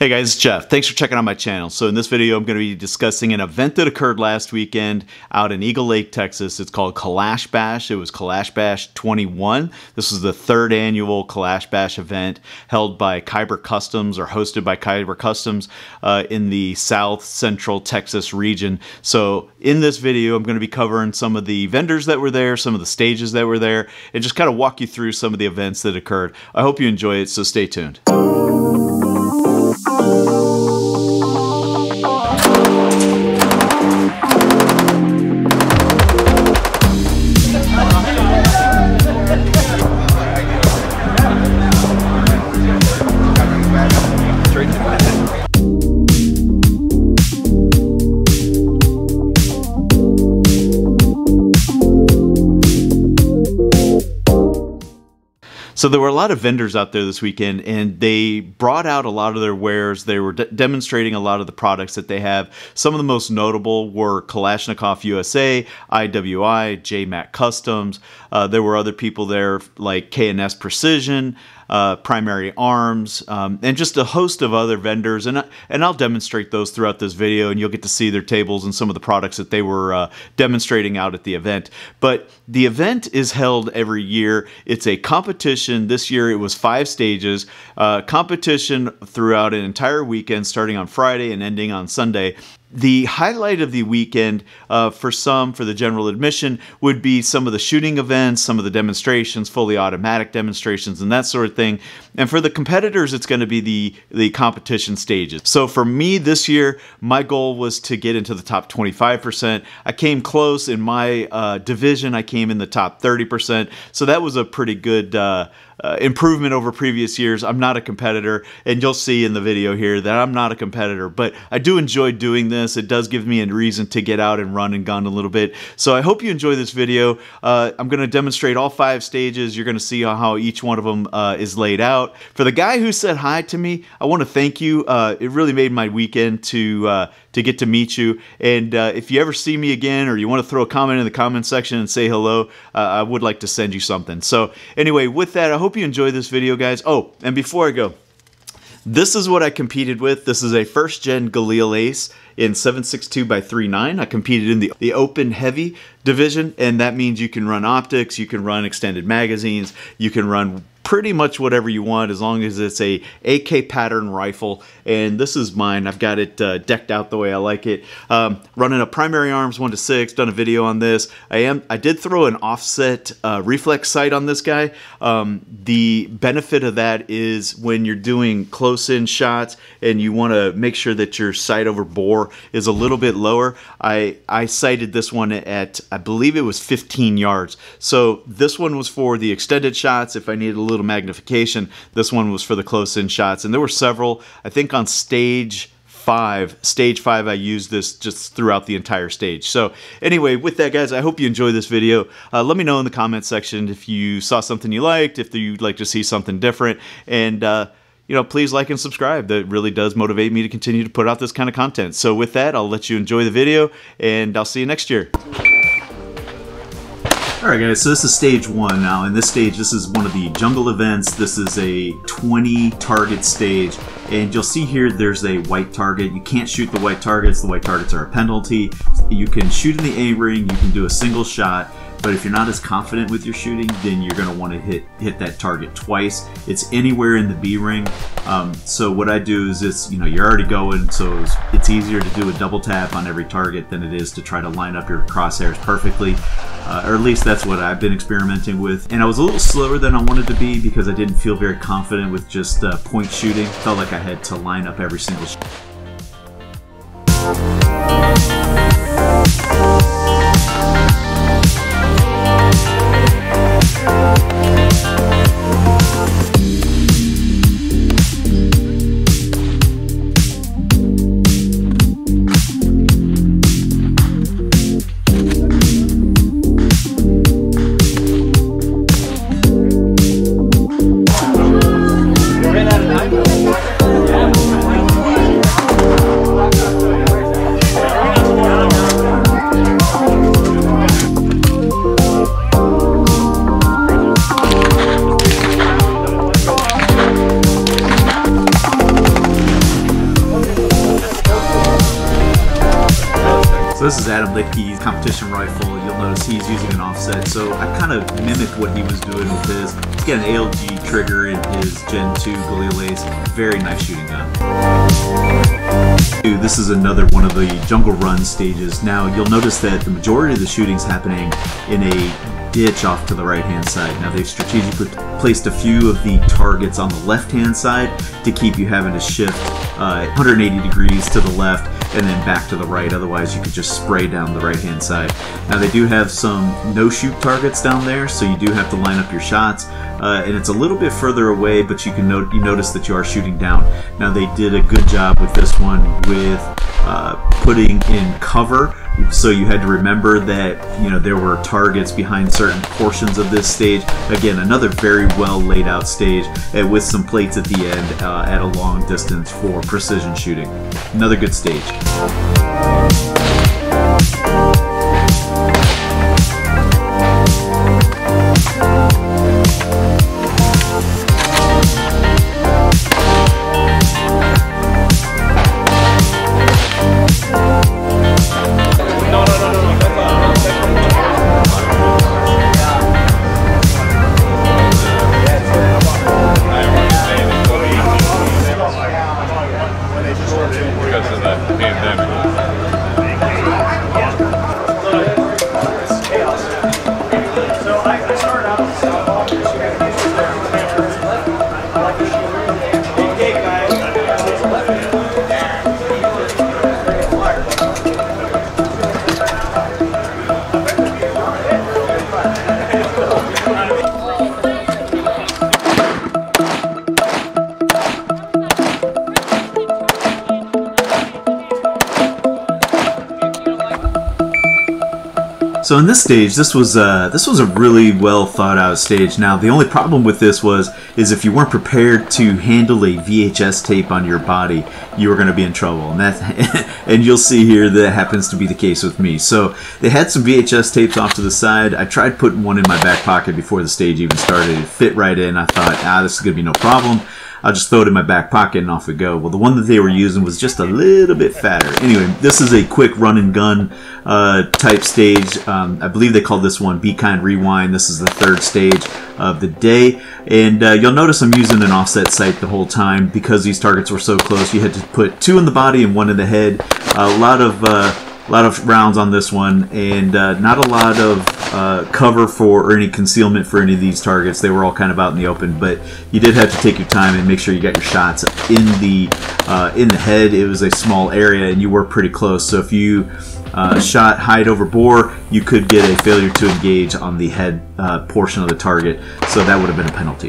Hey guys, it's Geoff. Thanks for checking out my channel. So in this video, I'm going to be discussing an event that occurred last weekend out in Eagle Lake, Texas. It's called Kalash Bash. It was Kalash Bash 21. This was the third annual Kalash Bash event held by Khyber Customs or hosted by Khyber Customs uh, in the South Central Texas region. So in this video, I'm going to be covering some of the vendors that were there, some of the stages that were there, and just kind of walk you through some of the events that occurred. I hope you enjoy it, so stay tuned. So there were a lot of vendors out there this weekend, and they brought out a lot of their wares. They were de- demonstrating a lot of the products that they have. Some of the most notable were Kalashnikov USA, IWI, JMac Customs. Uh, there were other people there like K&S Precision uh, Primary Arms, um, and just a host of other vendors. And, and I'll demonstrate those throughout this video, and you'll get to see their tables and some of the products that they were uh, demonstrating out at the event. But the event is held every year. It's a competition. This year it was five stages, uh, competition throughout an entire weekend, starting on Friday and ending on Sunday the highlight of the weekend uh, for some, for the general admission, would be some of the shooting events, some of the demonstrations, fully automatic demonstrations, and that sort of thing. And for the competitors, it's going to be the the competition stages. So for me this year, my goal was to get into the top 25%. I came close in my uh, division. I came in the top 30%. So that was a pretty good. Uh, uh, improvement over previous years. I'm not a competitor, and you'll see in the video here that I'm not a competitor, but I do enjoy doing this. It does give me a reason to get out and run and gun a little bit. So I hope you enjoy this video. Uh, I'm going to demonstrate all five stages. You're going to see how each one of them uh, is laid out. For the guy who said hi to me, I want to thank you. Uh, it really made my weekend to uh, to get to meet you. And uh, if you ever see me again or you want to throw a comment in the comment section and say hello, uh, I would like to send you something. So anyway, with that, I hope you enjoy this video, guys. Oh, and before I go, this is what I competed with. This is a first gen Galil Ace in 762 by 39. I competed in the, the open heavy division, and that means you can run optics, you can run extended magazines, you can run pretty much whatever you want as long as it's a AK pattern rifle. And this is mine. I've got it uh, decked out the way I like it. Um, running a primary arms 1 to 6 done a video on this. I am I did throw an offset uh, reflex sight on this guy. Um, the benefit of that is when you're doing close in shots and you want to make sure that your sight over bore is a little bit lower I I sighted this one at I believe it was 15 yards. So this one was for the extended shots. If I needed a little little magnification. This one was for the close-in shots, and there were several. I think on stage five, stage five, I used this just throughout the entire stage. So anyway, with that, guys, I hope you enjoy this video. Uh, let me know in the comment section if you saw something you liked, if you'd like to see something different, and uh, you know, please like and subscribe. That really does motivate me to continue to put out this kind of content. So with that, I'll let you enjoy the video, and I'll see you next year. Alright guys, so this is stage one now. In this stage, this is one of the jungle events. This is a 20 target stage. And you'll see here there's a white target. You can't shoot the white targets. The white targets are a penalty. You can shoot in the A-ring. You can do a single shot. But if you're not as confident with your shooting, then you're going to want to hit hit that target twice. It's anywhere in the B ring. Um, so what I do is it's you know you're already going, so it's, it's, easier to do a double tap on every target than it is to try to line up your crosshairs perfectly. Uh, or at least that's what I've been experimenting with. And I was a little slower than I wanted to be because I didn't feel very confident with just uh, point shooting. Felt like I had to line up every single So this is Adam Liedtke's competition rifle. You'll notice he's using an offset. So I kind of mimicked what he was doing with his. He's got an ALG trigger in his Gen 2 Galil Very nice shooting gun. This is another one of the jungle run stages. Now you'll notice that the majority of the shooting's happening in a ditch off to the right hand side. Now they've strategically placed a few of the targets on the left hand side to keep you having to shift uh, 180 degrees to the left and then back to the right. Otherwise, you could just spray down the right hand side. Now, they do have some no shoot targets down there, so you do have to line up your shots. Uh, and it's a little bit further away, but you can note you notice that you are shooting down. Now, they did a good job with this one with uh, putting in cover. So you had to remember that you know there were targets behind certain portions of this stage. Again another very well laid out stage uh, with some plates at the end uh, at a long distance for precision shooting. Another good stage So in this stage, this was uh, this was a really well thought out stage. Now the only problem with this was is if you weren't prepared to handle a VHS tape on your body, you were going to be in trouble, and that and you'll see here that happens to be the case with me. So they had some VHS tapes off to the side. I tried putting one in my back pocket before the stage even started. It fit right in. I thought, ah, this is going to be no problem. I'll just throw it in my back pocket and off we go. Well, the one that they were using was just a little bit fatter. Anyway, this is a quick run and gun uh, type stage. Um, I believe they called this one Be Kind Rewind. This is the third stage of the day. And uh, you'll notice I'm using an offset sight the whole time because these targets were so close. You had to put two in the body and one in the head. a lot of uh, a lot of rounds on this one, and uh, not a lot of uh, cover for or any concealment for any of these targets. They were all kind of out in the open, but you did have to take your time and make sure you got your shots in the uh, in the head. It was a small area, and you were pretty close. So if you uh, shot hide over bore, you could get a failure to engage on the head uh, portion of the target. So that would have been a penalty.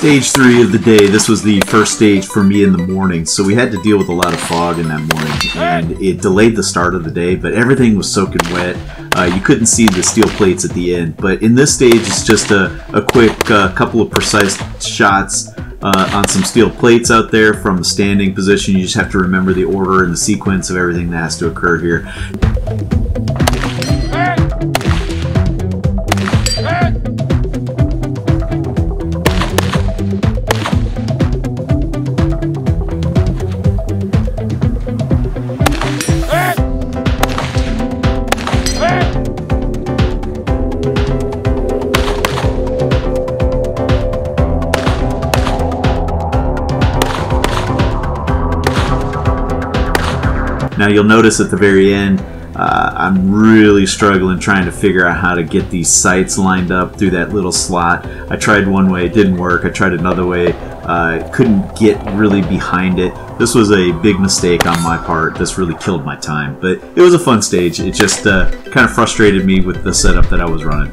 Stage three of the day. This was the first stage for me in the morning, so we had to deal with a lot of fog in that morning, and it delayed the start of the day. But everything was soaking wet. Uh, you couldn't see the steel plates at the end. But in this stage, it's just a, a quick uh, couple of precise shots uh, on some steel plates out there from the standing position. You just have to remember the order and the sequence of everything that has to occur here. You'll notice at the very end, uh, I'm really struggling trying to figure out how to get these sights lined up through that little slot. I tried one way, it didn't work. I tried another way, uh, couldn't get really behind it. This was a big mistake on my part. This really killed my time, but it was a fun stage. It just uh, kind of frustrated me with the setup that I was running.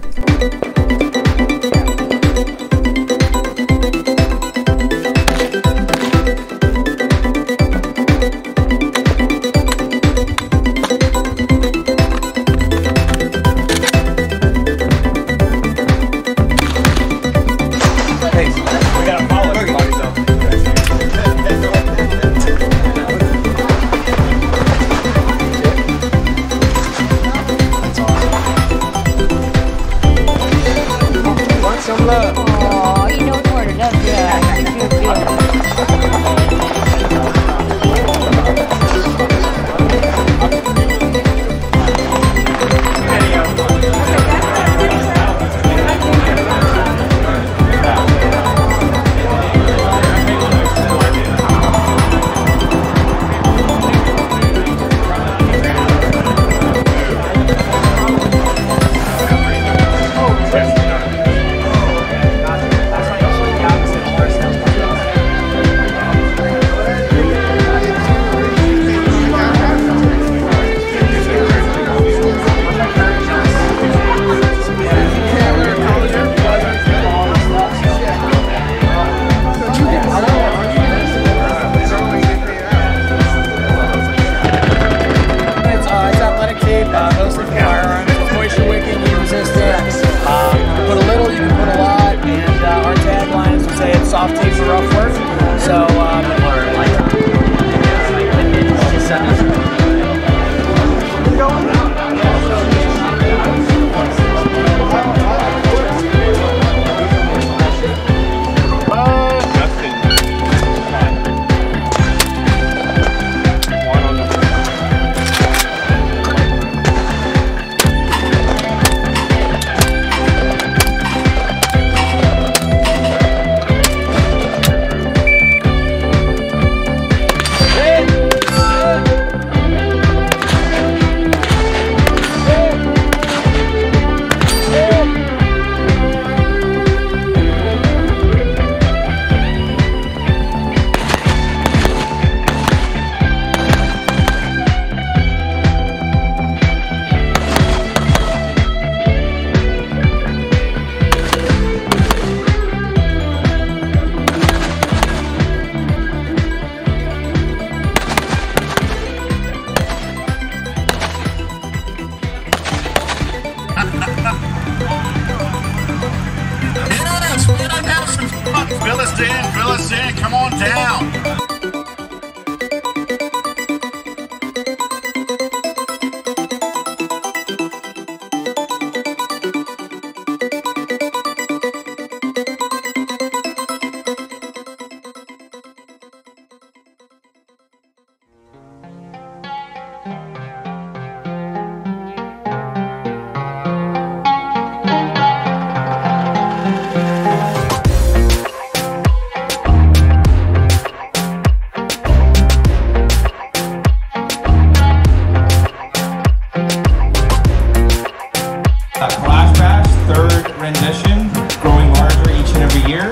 third rendition, growing larger each and every year,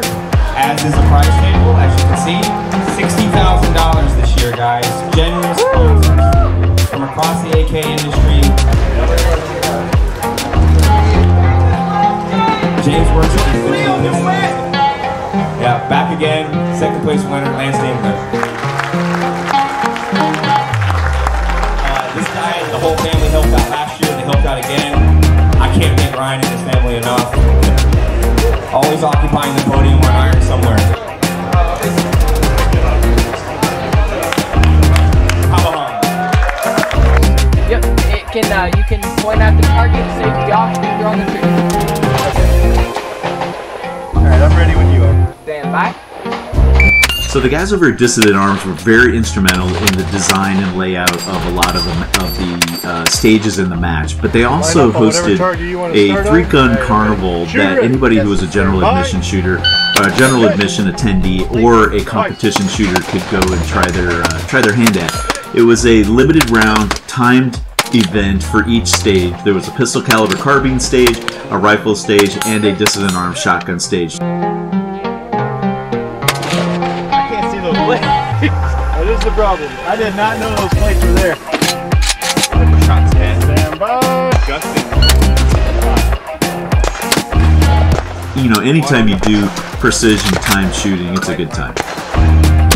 as is the prize table, as you can see. $60,000 this year, guys. Generous sponsors from across the AK industry. James Workshop. Yeah, back again, second place winner, Lance Name Always occupying the podium So the guys over at Dissident Arms were very instrumental in the design and layout of a lot of the of the uh, stages in the match. But they also up on whatever hosted target you wanna a three-gun carnival that anybody who was a general admission shooter, or a general admission attendee, or a competition shooter could go and try their uh, try their hand at. It was a limited round, timed event for each stage. There was a pistol caliber carbine stage, a rifle stage, and a Dissident Arms shotgun stage. The problem. I did not know those plates were there. By. you know, anytime you do precision time shooting, it's a good time.